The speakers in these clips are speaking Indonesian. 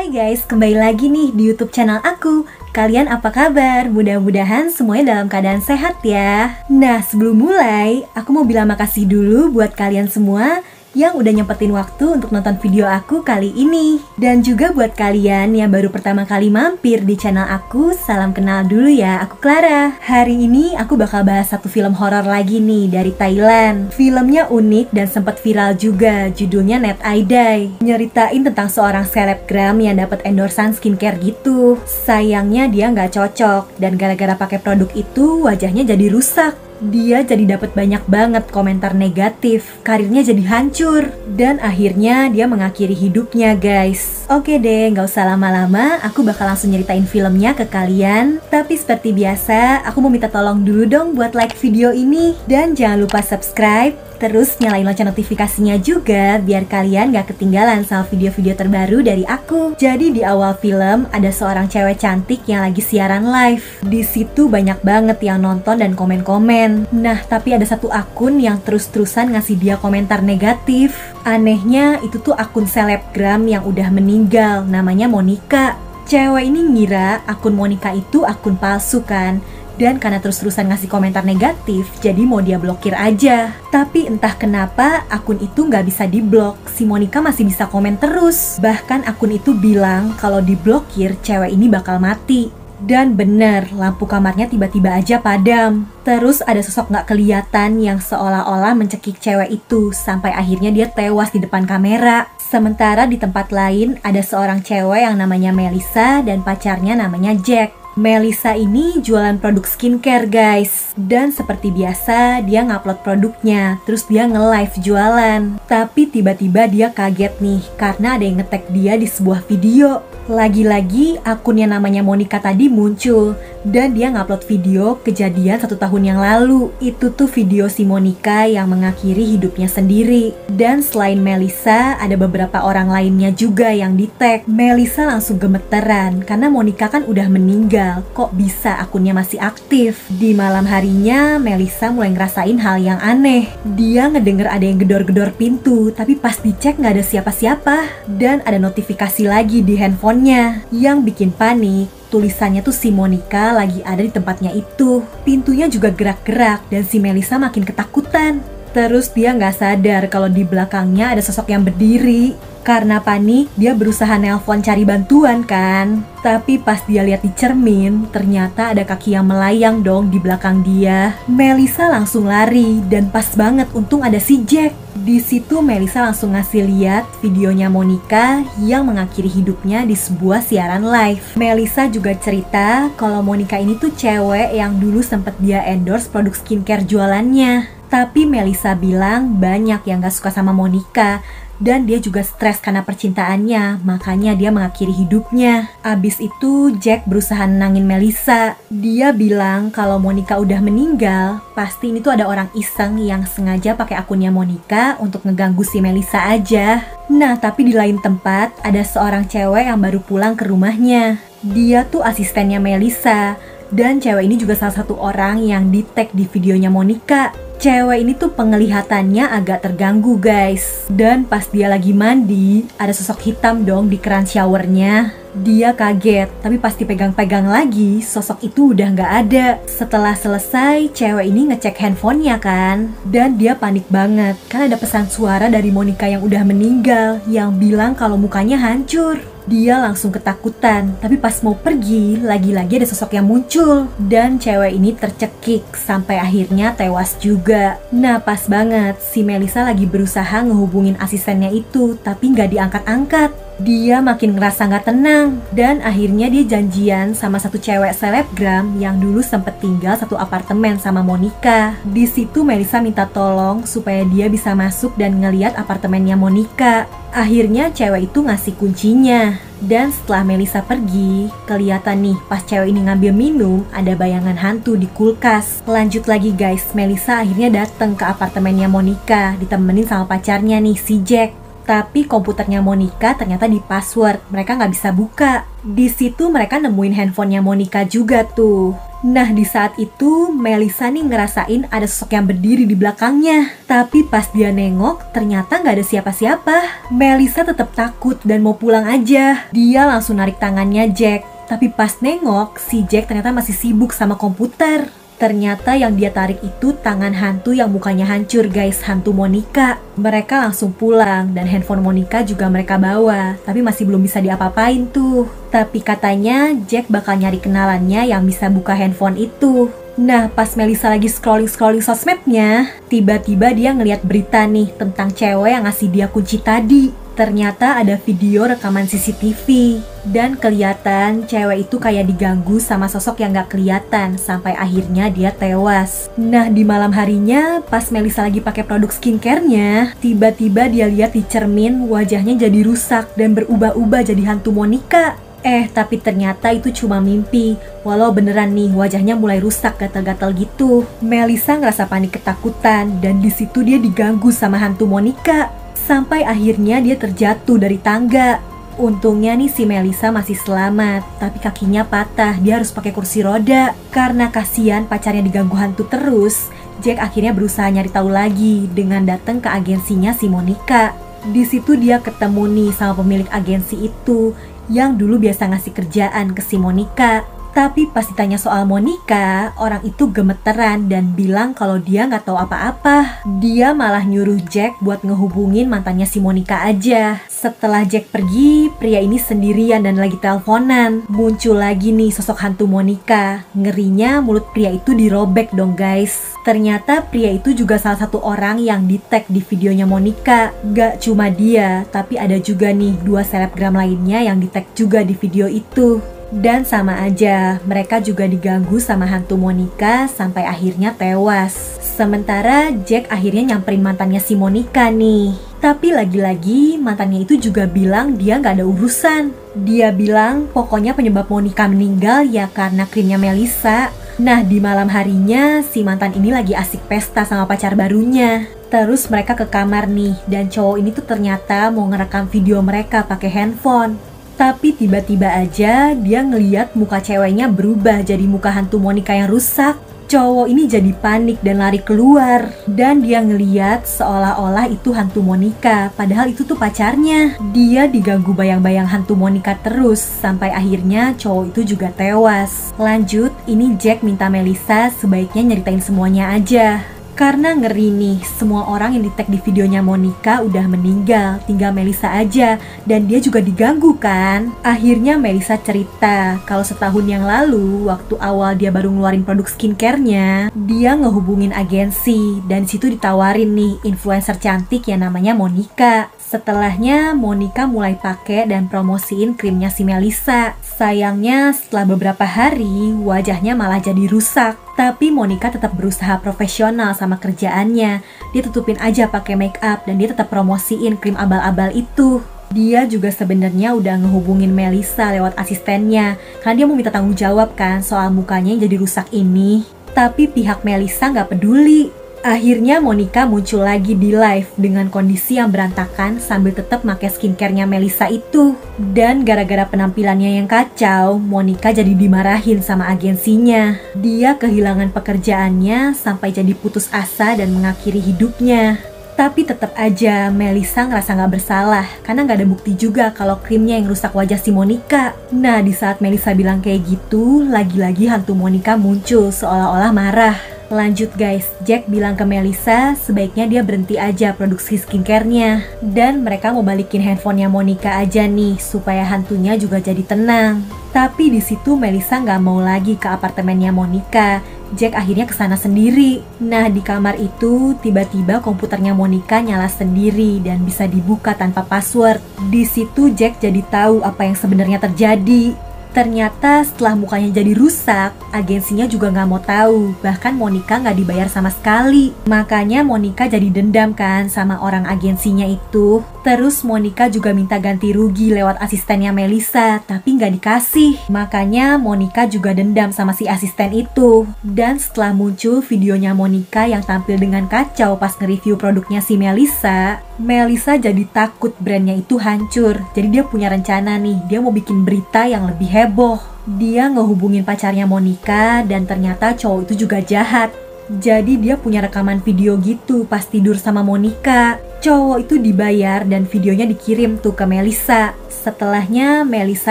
Hai guys, kembali lagi nih di YouTube channel aku. Kalian apa kabar? Mudah-mudahan semuanya dalam keadaan sehat ya. Nah, sebelum mulai, aku mau bilang makasih dulu buat kalian semua yang udah nyempetin waktu untuk nonton video aku kali ini. Dan juga buat kalian yang baru pertama kali mampir di channel aku, salam kenal dulu ya, aku Clara. Hari ini aku bakal bahas satu film horor lagi nih dari Thailand. Filmnya unik dan sempat viral juga, judulnya Net Die. Nyeritain tentang seorang selebgram yang dapat endorsan skincare gitu. Sayangnya dia nggak cocok dan gara-gara pakai produk itu wajahnya jadi rusak dia jadi dapat banyak banget komentar negatif, karirnya jadi hancur, dan akhirnya dia mengakhiri hidupnya guys. Oke deh, nggak usah lama-lama, aku bakal langsung nyeritain filmnya ke kalian. Tapi seperti biasa, aku mau minta tolong dulu dong buat like video ini, dan jangan lupa subscribe, Terus nyalain lonceng notifikasinya juga biar kalian gak ketinggalan sama video-video terbaru dari aku. Jadi di awal film ada seorang cewek cantik yang lagi siaran live. Di situ banyak banget yang nonton dan komen-komen. Nah, tapi ada satu akun yang terus-terusan ngasih dia komentar negatif. Anehnya itu tuh akun selebgram yang udah meninggal, namanya Monica. Cewek ini ngira akun Monica itu akun palsu kan dan karena terus-terusan ngasih komentar negatif, jadi mau dia blokir aja. Tapi entah kenapa akun itu nggak bisa diblok, si Monica masih bisa komen terus. Bahkan akun itu bilang kalau diblokir cewek ini bakal mati. Dan bener, lampu kamarnya tiba-tiba aja padam. Terus ada sosok nggak kelihatan yang seolah-olah mencekik cewek itu sampai akhirnya dia tewas di depan kamera. Sementara di tempat lain ada seorang cewek yang namanya Melissa dan pacarnya namanya Jack. Melisa ini jualan produk skincare guys. Dan seperti biasa dia ngupload produknya. Terus dia nge-live jualan. Tapi tiba-tiba dia kaget nih Karena ada yang ngetek dia di sebuah video. Lagi-lagi akun yang namanya Monica tadi muncul dan dia ngupload video kejadian satu tahun yang lalu. Itu tuh video si Monica yang mengakhiri hidupnya sendiri. Dan selain Melissa, ada beberapa orang lainnya juga yang di tag. Melissa langsung gemeteran karena Monica kan udah meninggal. Kok bisa akunnya masih aktif? Di malam harinya, Melissa mulai ngerasain hal yang aneh. Dia ngedenger ada yang gedor-gedor pintu, tapi pas dicek nggak ada siapa-siapa. Dan ada notifikasi lagi di handphone handphonenya. Yang bikin panik, tulisannya tuh si Monica lagi ada di tempatnya itu. Pintunya juga gerak-gerak dan si Melissa makin ketakutan. Terus dia nggak sadar kalau di belakangnya ada sosok yang berdiri. Karena panik, dia berusaha nelpon cari bantuan kan. Tapi pas dia lihat di cermin, ternyata ada kaki yang melayang dong di belakang dia. Melissa langsung lari dan pas banget untung ada si Jack. Di situ Melissa langsung ngasih lihat videonya Monica yang mengakhiri hidupnya di sebuah siaran live. Melissa juga cerita kalau Monica ini tuh cewek yang dulu sempet dia endorse produk skincare jualannya. Tapi Melissa bilang banyak yang gak suka sama Monica dan dia juga stres karena percintaannya, makanya dia mengakhiri hidupnya. Abis itu Jack berusaha nenangin Melissa. Dia bilang kalau Monica udah meninggal, pasti ini tuh ada orang iseng yang sengaja pakai akunnya Monica untuk ngeganggu si Melissa aja. Nah, tapi di lain tempat ada seorang cewek yang baru pulang ke rumahnya. Dia tuh asistennya Melissa. Dan cewek ini juga salah satu orang yang di tag di videonya Monica. Cewek ini tuh penglihatannya agak terganggu guys. Dan pas dia lagi mandi Ada sosok hitam dong di keran showernya. Dia kaget Tapi pas dipegang-pegang lagi Sosok itu udah nggak ada. Setelah selesai Cewek ini ngecek handphonenya kan. Dan dia panik banget Karena ada pesan suara dari Monica yang udah meninggal Yang bilang kalau mukanya hancur dia langsung ketakutan, tapi pas mau pergi, lagi-lagi ada sosok yang muncul. Dan cewek ini tercekik, sampai akhirnya tewas juga. Nah pas banget, si Melissa lagi berusaha ngehubungin asistennya itu, tapi nggak diangkat-angkat. Dia makin ngerasa nggak tenang, dan akhirnya dia janjian sama satu cewek selebgram yang dulu sempet tinggal satu apartemen sama Monica. Di situ Melissa minta tolong supaya dia bisa masuk dan ngeliat apartemennya Monica. Akhirnya cewek itu ngasih kuncinya. Dan setelah Melisa pergi, kelihatan nih pas cewek ini ngambil minum, ada bayangan hantu di kulkas. Lanjut lagi guys, Melisa akhirnya datang ke apartemennya Monica, ditemenin sama pacarnya nih, si Jack. Tapi komputernya Monica ternyata di password, mereka nggak bisa buka. Di situ mereka nemuin handphonenya Monica juga tuh. Nah di saat itu Melisa nih ngerasain ada sosok yang berdiri di belakangnya. Tapi pas dia nengok ternyata nggak ada siapa-siapa. Melisa tetap takut dan mau pulang aja. Dia langsung narik tangannya Jack. Tapi pas nengok si Jack ternyata masih sibuk sama komputer Ternyata yang dia tarik itu tangan hantu yang mukanya hancur guys, hantu Monica. Mereka langsung pulang dan handphone Monica juga mereka bawa, tapi masih belum bisa diapa-apain tuh. Tapi katanya Jack bakal nyari kenalannya yang bisa buka handphone itu. Nah, pas Melisa lagi scrolling-scrolling sosmednya, tiba-tiba dia ngeliat berita nih tentang cewek yang ngasih dia kunci tadi. Ternyata ada video rekaman CCTV dan kelihatan cewek itu kayak diganggu sama sosok yang gak kelihatan sampai akhirnya dia tewas. Nah di malam harinya pas Melisa lagi pakai produk skincare-nya, tiba-tiba dia lihat di cermin wajahnya jadi rusak dan berubah-ubah jadi hantu Monica. Eh, tapi ternyata itu cuma mimpi. Walau beneran nih, wajahnya mulai rusak gatal-gatal gitu. Melisa ngerasa panik ketakutan dan di situ dia diganggu sama hantu Monica. Sampai akhirnya dia terjatuh dari tangga. Untungnya nih si Melisa masih selamat, tapi kakinya patah. Dia harus pakai kursi roda. Karena kasihan pacarnya diganggu hantu terus, Jack akhirnya berusaha nyari tahu lagi dengan datang ke agensinya si Monica. Di situ dia ketemu nih sama pemilik agensi itu yang dulu biasa ngasih kerjaan ke si Monica. Tapi pas ditanya soal Monica, orang itu gemeteran dan bilang kalau dia nggak tahu apa-apa. Dia malah nyuruh Jack buat ngehubungin mantannya si Monica aja. Setelah Jack pergi, pria ini sendirian dan lagi teleponan. Muncul lagi nih sosok hantu Monica. Ngerinya mulut pria itu dirobek dong guys. Ternyata pria itu juga salah satu orang yang di tag di videonya Monica. Gak cuma dia, tapi ada juga nih dua selebgram lainnya yang di tag juga di video itu. Dan sama aja, mereka juga diganggu sama hantu Monica sampai akhirnya tewas. Sementara Jack akhirnya nyamperin mantannya si Monica nih. Tapi lagi-lagi mantannya itu juga bilang dia nggak ada urusan. Dia bilang pokoknya penyebab Monica meninggal ya karena krimnya Melissa. Nah di malam harinya si mantan ini lagi asik pesta sama pacar barunya. Terus mereka ke kamar nih dan cowok ini tuh ternyata mau ngerekam video mereka pakai handphone. Tapi tiba-tiba aja dia ngeliat muka ceweknya berubah jadi muka hantu Monica yang rusak. Cowok ini jadi panik dan lari keluar. Dan dia ngeliat seolah-olah itu hantu Monica, padahal itu tuh pacarnya. Dia diganggu bayang-bayang hantu Monica terus, sampai akhirnya cowok itu juga tewas. Lanjut, ini Jack minta Melissa sebaiknya nyeritain semuanya aja. Karena ngeri nih, semua orang yang di tag di videonya Monica udah meninggal, tinggal Melisa aja. Dan dia juga diganggu kan? Akhirnya Melisa cerita kalau setahun yang lalu, waktu awal dia baru ngeluarin produk skincare-nya, dia ngehubungin agensi dan situ ditawarin nih influencer cantik yang namanya Monica. Setelahnya Monica mulai pakai dan promosiin krimnya si Melisa. Sayangnya setelah beberapa hari wajahnya malah jadi rusak. Tapi Monica tetap berusaha profesional sama kerjaannya. Dia tutupin aja pakai make up dan dia tetap promosiin krim abal-abal itu. Dia juga sebenarnya udah ngehubungin Melisa lewat asistennya karena dia mau minta tanggung jawab kan soal mukanya yang jadi rusak ini. Tapi pihak Melisa nggak peduli. Akhirnya Monica muncul lagi di live dengan kondisi yang berantakan sambil tetap pakai skincare-nya Melisa itu. Dan gara-gara penampilannya yang kacau, Monica jadi dimarahin sama agensinya. Dia kehilangan pekerjaannya sampai jadi putus asa dan mengakhiri hidupnya. Tapi tetap aja Melisa ngerasa nggak bersalah karena nggak ada bukti juga kalau krimnya yang rusak wajah si Monica. Nah di saat Melisa bilang kayak gitu, lagi-lagi hantu Monica muncul seolah-olah marah. Lanjut guys, Jack bilang ke Melissa sebaiknya dia berhenti aja produksi skincare-nya. Dan mereka mau balikin handphonenya Monica aja nih, supaya hantunya juga jadi tenang. Tapi di situ Melissa nggak mau lagi ke apartemennya Monica. Jack akhirnya ke sana sendiri. Nah, di kamar itu tiba-tiba komputernya Monica nyala sendiri dan bisa dibuka tanpa password. Di situ Jack jadi tahu apa yang sebenarnya terjadi. Ternyata setelah mukanya jadi rusak, agensinya juga nggak mau tahu. Bahkan Monica nggak dibayar sama sekali. Makanya Monica jadi dendam kan sama orang agensinya itu. Terus Monica juga minta ganti rugi lewat asistennya Melissa, tapi nggak dikasih. Makanya Monica juga dendam sama si asisten itu. Dan setelah muncul videonya Monica yang tampil dengan kacau pas nge-review produknya si Melissa, Melissa jadi takut brandnya itu hancur. Jadi dia punya rencana nih, dia mau bikin berita yang lebih heboh. Dia ngehubungin pacarnya Monica dan ternyata cowok itu juga jahat. Jadi dia punya rekaman video gitu pas tidur sama Monica. Cowok itu dibayar dan videonya dikirim tuh ke Melissa. Setelahnya Melissa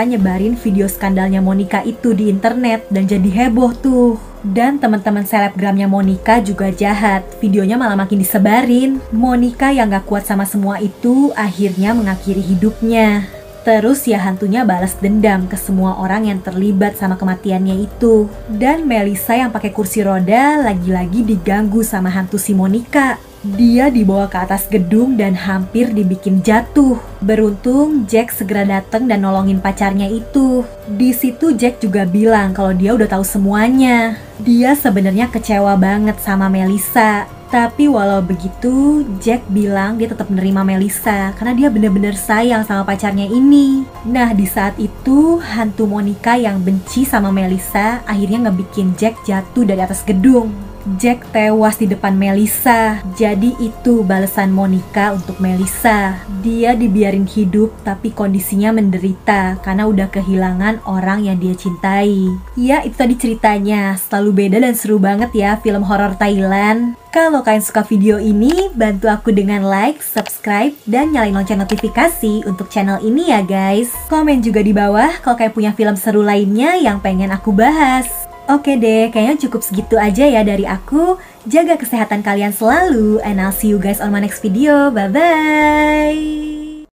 nyebarin video skandalnya Monica itu di internet dan jadi heboh tuh. Dan teman-teman selebgramnya Monica juga jahat. Videonya malah makin disebarin. Monica yang gak kuat sama semua itu akhirnya mengakhiri hidupnya. Terus ya hantunya balas dendam ke semua orang yang terlibat sama kematiannya itu. Dan Melissa yang pakai kursi roda lagi-lagi diganggu sama hantu si Monica. Dia dibawa ke atas gedung dan hampir dibikin jatuh. Beruntung Jack segera datang dan nolongin pacarnya itu. Di situ Jack juga bilang kalau dia udah tahu semuanya. Dia sebenarnya kecewa banget sama Melissa. Tapi walau begitu, Jack bilang dia tetap menerima Melissa karena dia bener-bener sayang sama pacarnya ini. Nah, di saat itu, hantu Monica yang benci sama Melissa akhirnya ngebikin Jack jatuh dari atas gedung. Jack tewas di depan Melissa. Jadi itu balasan Monica untuk Melissa. Dia dibiarin hidup tapi kondisinya menderita karena udah kehilangan orang yang dia cintai. Ya, itu tadi ceritanya. Selalu beda dan seru banget ya film horor Thailand. Kalau kalian suka video ini, bantu aku dengan like, subscribe, dan nyalain lonceng notifikasi untuk channel ini ya guys. Komen juga di bawah kalau kalian punya film seru lainnya yang pengen aku bahas. Oke deh, kayaknya cukup segitu aja ya dari aku. Jaga kesehatan kalian selalu, and I'll see you guys on my next video. Bye-bye!